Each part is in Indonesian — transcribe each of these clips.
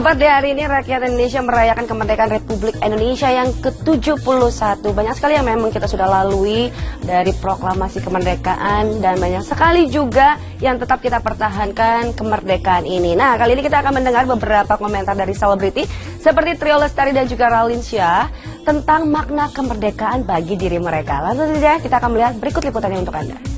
Tepat di hari ini rakyat Indonesia merayakan kemerdekaan Republik Indonesia yang ke-71. Banyak sekali yang memang kita sudah lalui dari proklamasi kemerdekaan dan banyak sekali juga yang tetap kita pertahankan kemerdekaan ini. Nah, kali ini kita akan mendengar beberapa komentar dari selebriti seperti Trio Lestari dan juga Ralin Syah tentang makna kemerdekaan bagi diri mereka. Langsung saja kita akan melihat berikut liputannya untuk Anda.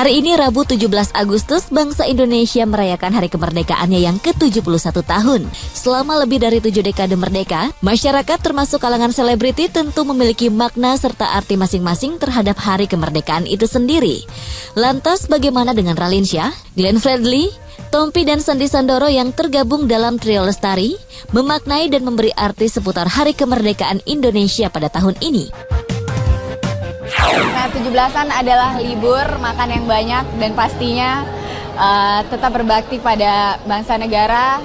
Hari ini Rabu 17 Agustus, bangsa Indonesia merayakan hari kemerdekaannya yang ke-71 tahun. Selama lebih dari tujuh dekade merdeka, masyarakat termasuk kalangan selebriti tentu memiliki makna serta arti masing-masing terhadap hari kemerdekaan itu sendiri. Lantas bagaimana dengan Ralinsyah, Glenn Fredly, Tompi dan Sandi Sandoro yang tergabung dalam Trio Lestari, memaknai dan memberi arti seputar hari kemerdekaan Indonesia pada tahun ini. Nah, 17-an adalah libur, makan yang banyak, dan pastinya uh, tetap berbakti pada bangsa negara.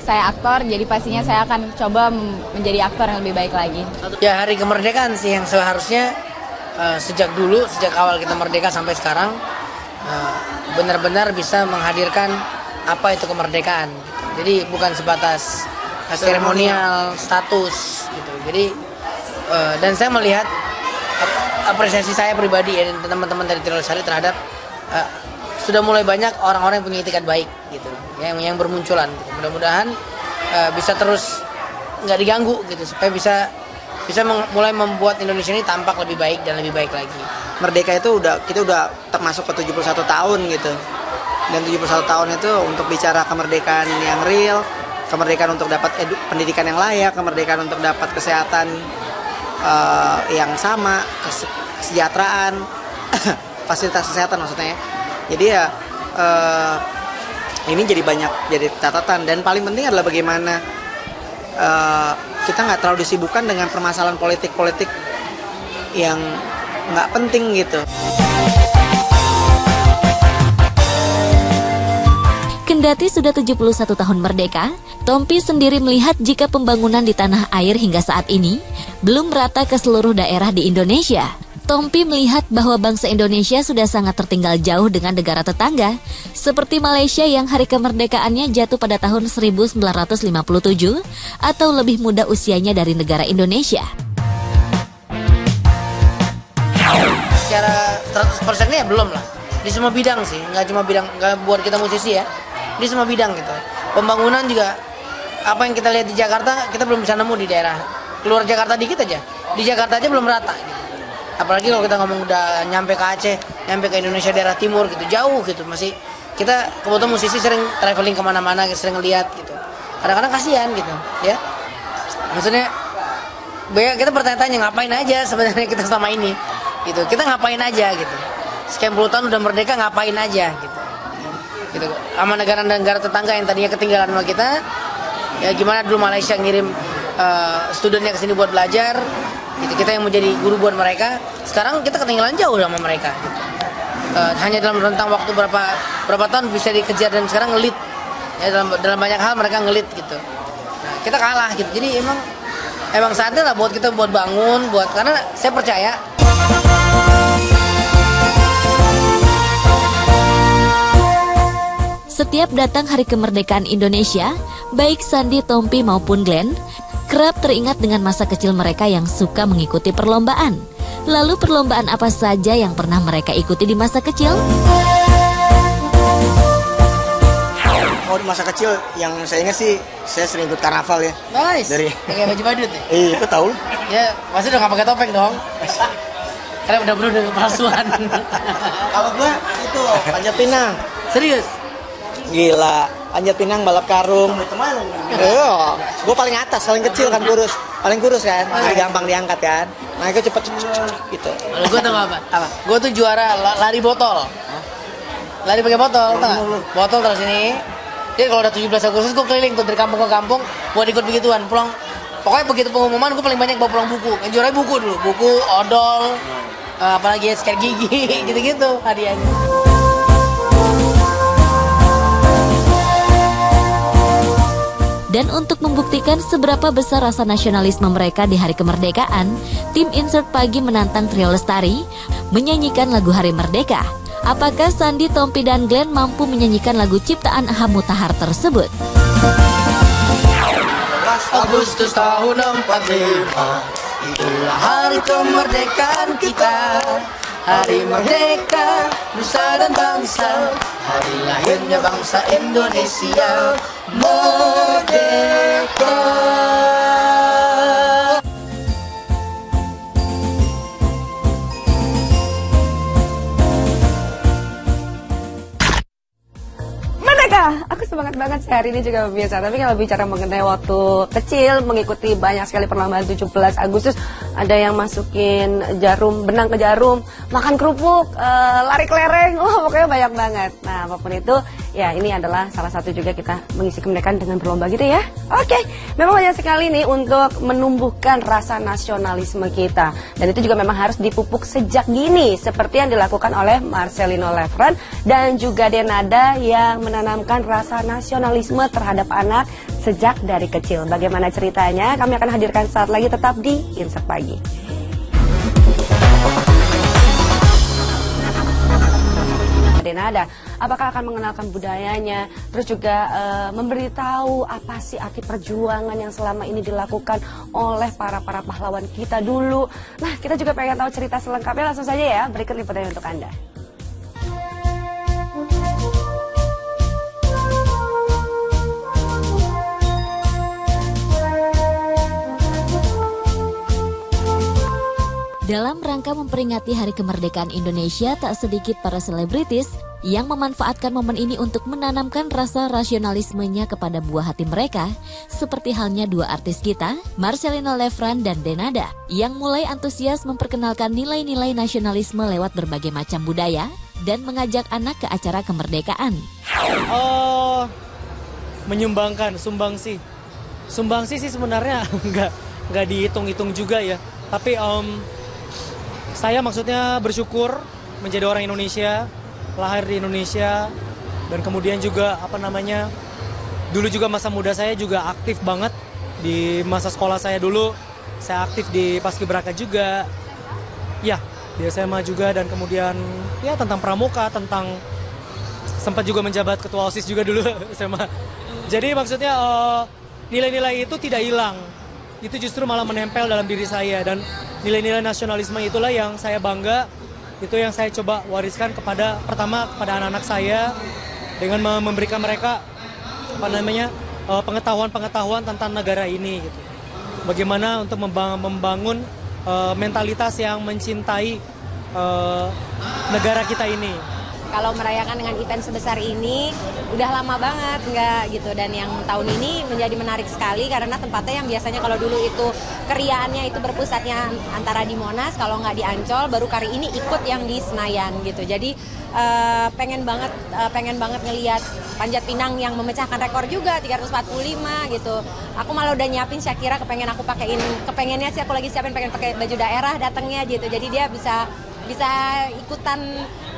Saya aktor, jadi pastinya saya akan coba menjadi aktor yang lebih baik lagi. Ya, hari kemerdekaan sih yang seharusnya uh, sejak dulu, sejak awal kita merdeka sampai sekarang, uh, benar-benar bisa menghadirkan apa itu kemerdekaan. Jadi bukan sebatas seremonial, status gitu. Jadi uh, dan saya melihat apresiasi saya pribadi ya, dan teman-teman dari Tirol Sari terhadap uh, sudah mulai banyak orang-orang yang punya baik gitu. Yang yang bermunculan gitu. mudah-mudahan uh, bisa terus nggak diganggu gitu. Supaya bisa bisa mulai membuat Indonesia ini tampak lebih baik dan lebih baik lagi. Merdeka itu udah kita udah termasuk ke 71 tahun gitu. Dan 71 tahun itu untuk bicara kemerdekaan yang real kemerdekaan untuk dapat pendidikan yang layak kemerdekaan untuk dapat kesehatan uh, yang sama kesejahteraan fasilitas kesehatan maksudnya ya jadi ya uh, ini jadi banyak jadi catatan dan paling penting adalah bagaimana uh, kita nggak terlalu disibukkan dengan permasalahan politik-politik yang nggak penting gitu. Kendati sudah 71 tahun merdeka, Tompi sendiri melihat jika pembangunan di tanah air hingga saat ini belum rata ke seluruh daerah di Indonesia. Tompi melihat bahwa bangsa Indonesia sudah sangat tertinggal jauh dengan negara tetangga, seperti Malaysia yang hari kemerdekaannya jatuh pada tahun 1957 atau lebih muda usianya dari negara Indonesia. Secara 100% ya belum lah. Di semua bidang sih, nggak cuma bidang nggak buat kita musisi ya di semua bidang gitu pembangunan juga apa yang kita lihat di Jakarta kita belum bisa nemu di daerah keluar Jakarta dikit aja. Di Jakarta aja belum rata. Gitu. apalagi kalau kita ngomong udah nyampe ke Aceh nyampe ke Indonesia daerah timur gitu jauh gitu. Masih kita kebetulan musisi sering traveling ke mana-mana sering ngeliat gitu. Kadang-kadang kasihan gitu ya. Maksudnya banyak kita bertanya-tanya ngapain aja sebenarnya kita selama ini? Gitu. Kita ngapain aja? Gitu. Sekian puluh tahun udah merdeka ngapain aja? Gitu. Gitu. Sama negara-negara tetangga yang tadinya ketinggalan sama kita ya gimana dulu Malaysia ngirim uh, studentnya ke sini buat belajar gitu. Kita yang menjadi guru buat mereka. Sekarang kita ketinggalan jauh sama mereka uh, hanya dalam rentang waktu berapa berapa tahun bisa dikejar dan sekarang ngelit. Ya dalam dalam banyak hal mereka ngelit gitu. Nah, kita kalah gitu. Jadi emang emang saatnya lah buat kita buat bangun buat karena saya percaya. Setiap datang hari kemerdekaan Indonesia, baik Sandi, Tompi maupun Glenn, kerap teringat dengan masa kecil mereka yang suka mengikuti perlombaan. Lalu perlombaan apa saja yang pernah mereka ikuti di masa kecil? Oh di masa kecil yang saya ingat sih saya sering ikut karnaval ya. Nice. Dari pakai baju badut ya? Iya, itu tahu. Ya, pasti udah nggak pakai topeng dong. Karena udah bener dengan palsuan. Kalau gue itu panjat pinang. Serius? Gila, panjat pinang balap karung. Iya, gue paling atas, paling kecil kan kurus, paling kurus kan, jadi gampang diangkat kan. Nah itu cepet, cepet, cepet gitu. Gue tuh apa? Apa? Gue tuh juara lari botol. Lari pakai botol, tau Botol terus ini. Jadi kalau udah 17 Agustus gue keliling tuh dari kampung ke kampung buat ikut begituan. Pulang pokoknya begitu pengumuman gue paling banyak bawa pulang buku. Yang juara buku dulu, buku, odol, uh, apalagi sikat gigi gitu-gitu hadiahnya. Dan untuk membuktikan seberapa besar rasa nasionalisme mereka di hari kemerdekaan, tim Insert Pagi menantang Trio Lestari menyanyikan lagu Hari Merdeka. Apakah Sandi, Tompi, dan Glenn mampu menyanyikan lagu ciptaan Ahamu Tahar tersebut? Agustus tahun 45 Itulah hari kemerdekaan kita Hari merdeka, nusa dan bangsa Hari lahirnya bangsa Indonesia Merdeka! Aku semangat banget sih hari ini juga biasa. Tapi kalau bicara mengenai waktu kecil, mengikuti banyak sekali perlombaan 17 Agustus, ada yang masukin jarum, benang ke jarum, makan kerupuk, eh, lari kelereng, wah pokoknya banyak banget. Nah apa pun itu, ya ini adalah salah satu juga kita mengisi kemerdekaan dengan berlomba gitu ya. Oke, memang banyak sekali nih untuk menumbuhkan rasa nasionalisme kita. Dan itu juga memang harus dipupuk sejak dini, seperti yang dilakukan oleh Marcelino Lefran dan juga Denada yang menanamkan rasa nasionalisme terhadap anak sejak dari kecil. Bagaimana ceritanya? Kami akan hadirkan saat lagi tetap di Insert Pagi. Denada, apakah akan mengenalkan budayanya, terus juga eh, memberitahu apa sih arti perjuangan yang selama ini dilakukan oleh para para pahlawan kita dulu. Nah, kita juga pengen tahu cerita selengkapnya langsung saja ya. Berikut liputannya untuk Anda. Dalam rangka memperingati Hari Kemerdekaan Indonesia, tak sedikit para selebritis yang memanfaatkan momen ini untuk menanamkan rasa rasionalismenya kepada buah hati mereka, seperti halnya dua artis kita, Marcelino Lefran dan Denada, yang mulai antusias memperkenalkan nilai-nilai nasionalisme lewat berbagai macam budaya dan mengajak anak ke acara kemerdekaan. Oh, menyumbangkan, sumbangsi. Sumbangsi sih sebenarnya nggak nggak dihitung-hitung juga ya. Tapi em, saya maksudnya bersyukur menjadi orang Indonesia, lahir di Indonesia, dan kemudian juga apa namanya, dulu juga masa muda saya juga aktif banget di masa sekolah saya dulu. Saya aktif di Paskibraka juga, ya di SMA juga dan kemudian ya tentang pramuka, tentang sempat juga menjabat ketua OSIS juga dulu SMA. Jadi maksudnya eh, nilai-nilai itu tidak hilang. Itu justru malah menempel dalam diri saya dan nilai-nilai nasionalisme itulah yang saya bangga. Itu yang saya coba wariskan kepada pertama kepada anak-anak saya dengan mem- memberikan mereka apa namanya eh, pengetahuan-pengetahuan tentang negara ini gitu. Bagaimana untuk memba- membangun eh, mentalitas yang mencintai eh, negara kita ini. Kalau merayakan dengan event sebesar ini udah lama banget nggak gitu. Dan yang tahun ini menjadi menarik sekali karena tempatnya yang biasanya kalau dulu itu keriaannya itu berpusatnya antara di Monas kalau nggak di Ancol baru kali ini ikut yang di Senayan gitu. Jadi eh, pengen banget eh, pengen banget ngelihat Panjat Pinang yang memecahkan rekor juga 345 gitu. Aku malah udah nyiapin Shakira kepengen aku pakein kepengennya sih aku lagi siapin pengen pakai baju daerah datangnya gitu. Jadi dia bisa bisa ikutan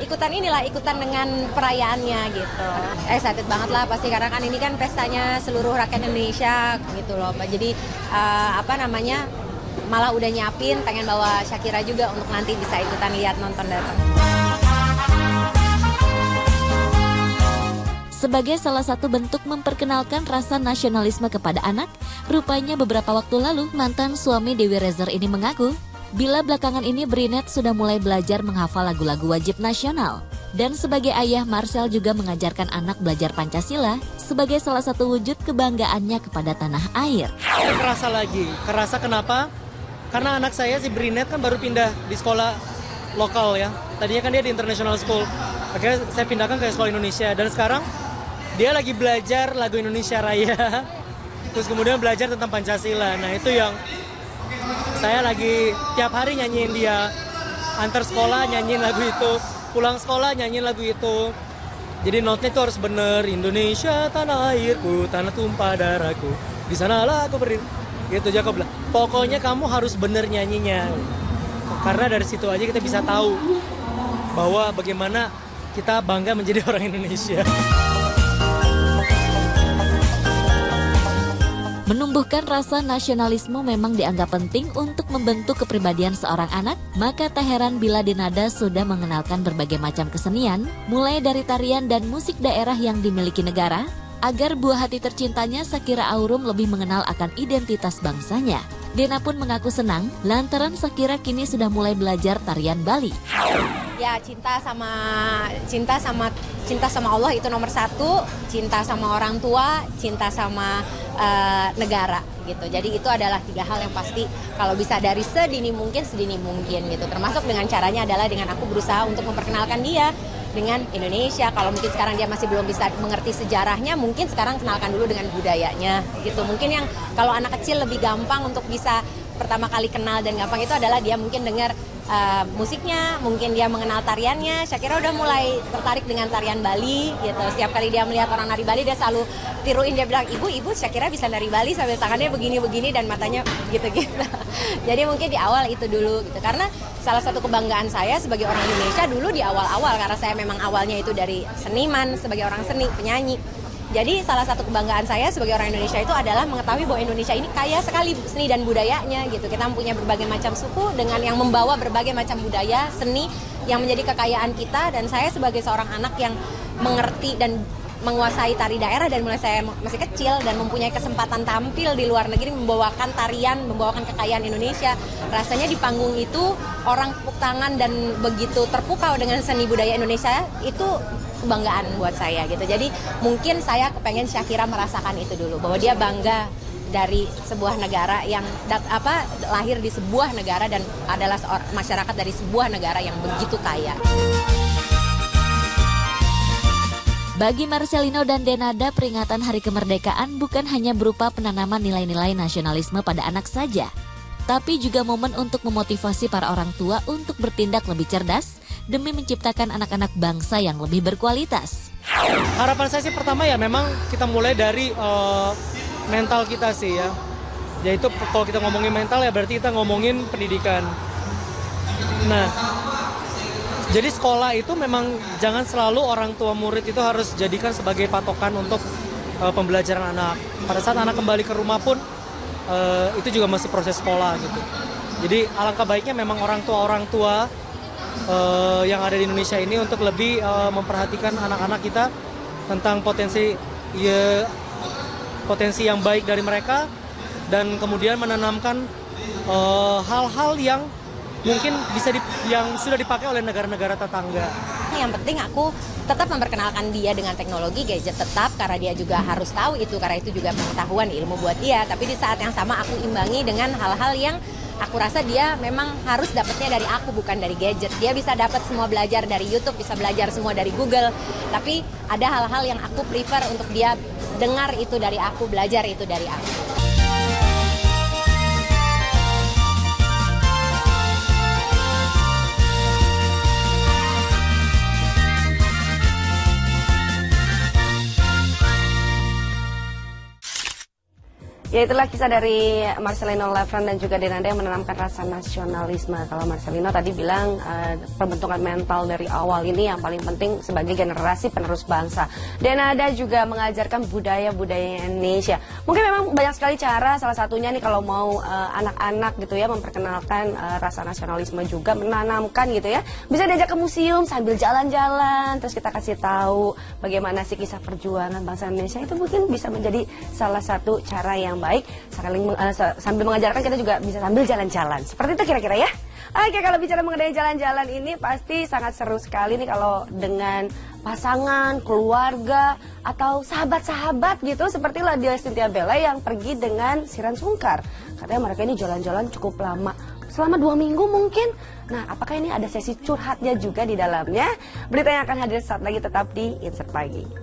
ikutan inilah ikutan dengan perayaannya gitu. Excited banget lah pasti karena kan ini kan pestanya seluruh rakyat Indonesia gitu loh. Jadi eh, apa namanya malah udah nyiapin pengen bawa Shakira juga untuk nanti bisa ikutan lihat nonton datang. Sebagai salah satu bentuk memperkenalkan rasa nasionalisme kepada anak, rupanya beberapa waktu lalu mantan suami Dewi Rezer ini mengaku bila belakangan ini Brinet sudah mulai belajar menghafal lagu-lagu wajib nasional. Dan sebagai ayah, Marcel juga mengajarkan anak belajar Pancasila sebagai salah satu wujud kebanggaannya kepada tanah air. Kerasa lagi. Kerasa kenapa? Karena anak saya si Brinet kan baru pindah di sekolah lokal ya. Tadinya kan dia di international school. Akhirnya saya pindahkan ke sekolah Indonesia dan sekarang dia lagi belajar lagu Indonesia Raya. Terus kemudian belajar tentang Pancasila. Nah, itu yang saya lagi tiap hari nyanyiin dia. Antar sekolah nyanyiin lagu itu, pulang sekolah nyanyiin lagu itu. Jadi notnya itu harus bener Indonesia tanah airku, tanah tumpah darahku. Di sanalah aku berdiri. Gitu Jacob bilang. Pokoknya kamu harus bener nyanyinya. Karena dari situ aja kita bisa tahu bahwa bagaimana kita bangga menjadi orang Indonesia. Menumbuhkan rasa nasionalisme memang dianggap penting untuk membentuk kepribadian seorang anak, maka tak heran bila Denada sudah mengenalkan berbagai macam kesenian, mulai dari tarian dan musik daerah yang dimiliki negara, agar buah hati tercintanya Sakira Aurum lebih mengenal akan identitas bangsanya. Dena pun mengaku senang lantaran Sakira kini sudah mulai belajar tarian Bali. Ya cinta sama cinta sama cinta sama Allah itu nomor satu, cinta sama orang tua, cinta sama uh, negara gitu. Jadi itu adalah tiga hal yang pasti kalau bisa dari sedini mungkin sedini mungkin gitu. Termasuk dengan caranya adalah dengan aku berusaha untuk memperkenalkan dia dengan Indonesia. Kalau mungkin sekarang dia masih belum bisa mengerti sejarahnya, mungkin sekarang kenalkan dulu dengan budayanya gitu. Mungkin yang kalau anak kecil lebih gampang untuk bisa pertama kali kenal dan gampang itu adalah dia mungkin dengar uh, musiknya, mungkin dia mengenal tariannya. Syakira udah mulai tertarik dengan tarian Bali gitu. Setiap kali dia melihat orang nari Bali dia selalu tiruin dia bilang, "Ibu, ibu Syakira bisa nari Bali sambil tangannya begini-begini dan matanya gitu-gitu." Jadi mungkin di awal itu dulu gitu. Karena salah satu kebanggaan saya sebagai orang Indonesia dulu di awal-awal karena saya memang awalnya itu dari seniman sebagai orang seni, penyanyi jadi salah satu kebanggaan saya sebagai orang Indonesia itu adalah mengetahui bahwa Indonesia ini kaya sekali seni dan budayanya gitu. Kita mempunyai berbagai macam suku dengan yang membawa berbagai macam budaya, seni yang menjadi kekayaan kita dan saya sebagai seorang anak yang mengerti dan menguasai tari daerah dan mulai saya masih kecil dan mempunyai kesempatan tampil di luar negeri membawakan tarian, membawakan kekayaan Indonesia. Rasanya di panggung itu orang tepuk tangan dan begitu terpukau dengan seni budaya Indonesia itu kebanggaan buat saya gitu. Jadi mungkin saya kepengen Syakira merasakan itu dulu bahwa dia bangga dari sebuah negara yang dat, apa lahir di sebuah negara dan adalah masyarakat dari sebuah negara yang begitu kaya. Bagi Marcelino dan Denada, peringatan Hari Kemerdekaan bukan hanya berupa penanaman nilai-nilai nasionalisme pada anak saja, tapi juga momen untuk memotivasi para orang tua untuk bertindak lebih cerdas demi menciptakan anak-anak bangsa yang lebih berkualitas. Harapan saya sih pertama ya memang kita mulai dari uh, mental kita sih ya. Yaitu kalau kita ngomongin mental ya berarti kita ngomongin pendidikan. Nah, jadi sekolah itu memang jangan selalu orang tua murid itu harus jadikan sebagai patokan untuk uh, pembelajaran anak. Pada saat anak kembali ke rumah pun uh, itu juga masih proses sekolah gitu. Jadi alangkah baiknya memang orang tua orang tua uh, yang ada di Indonesia ini untuk lebih uh, memperhatikan anak-anak kita tentang potensi ya, potensi yang baik dari mereka dan kemudian menanamkan eh, hal-hal uh, yang mungkin bisa di, yang sudah dipakai oleh negara-negara tetangga. Yang penting aku tetap memperkenalkan dia dengan teknologi gadget tetap karena dia juga harus tahu itu karena itu juga pengetahuan ilmu buat dia. Tapi di saat yang sama aku imbangi dengan hal-hal yang aku rasa dia memang harus dapatnya dari aku bukan dari gadget. Dia bisa dapat semua belajar dari YouTube, bisa belajar semua dari Google. Tapi ada hal-hal yang aku prefer untuk dia dengar itu dari aku, belajar itu dari aku. Ya itulah kisah dari Marcelino Lefran dan juga Denanda yang menanamkan rasa nasionalisme. Kalau Marcelino tadi bilang uh, pembentukan mental dari awal ini yang paling penting sebagai generasi penerus bangsa. Denanda juga mengajarkan budaya-budaya Indonesia. Mungkin memang banyak sekali cara, salah satunya nih kalau mau eh, anak-anak uh, gitu ya memperkenalkan uh, rasa nasionalisme juga menanamkan gitu ya. Bisa diajak ke museum sambil jalan-jalan, terus kita kasih tahu bagaimana sih kisah perjuangan bangsa Indonesia itu mungkin bisa menjadi salah satu cara yang baik saling uh, sambil mengajarkan kita juga bisa sambil jalan-jalan. Seperti itu kira-kira ya. Oke, kalau bicara mengenai jalan-jalan ini pasti sangat seru sekali nih kalau dengan pasangan, keluarga, atau sahabat-sahabat gitu seperti Ladia Cynthia Bella yang pergi dengan Siran Sungkar. Katanya mereka ini jalan-jalan cukup lama, selama dua minggu mungkin. Nah, apakah ini ada sesi curhatnya juga di dalamnya? Berita yang akan hadir saat lagi tetap di Insert Pagi.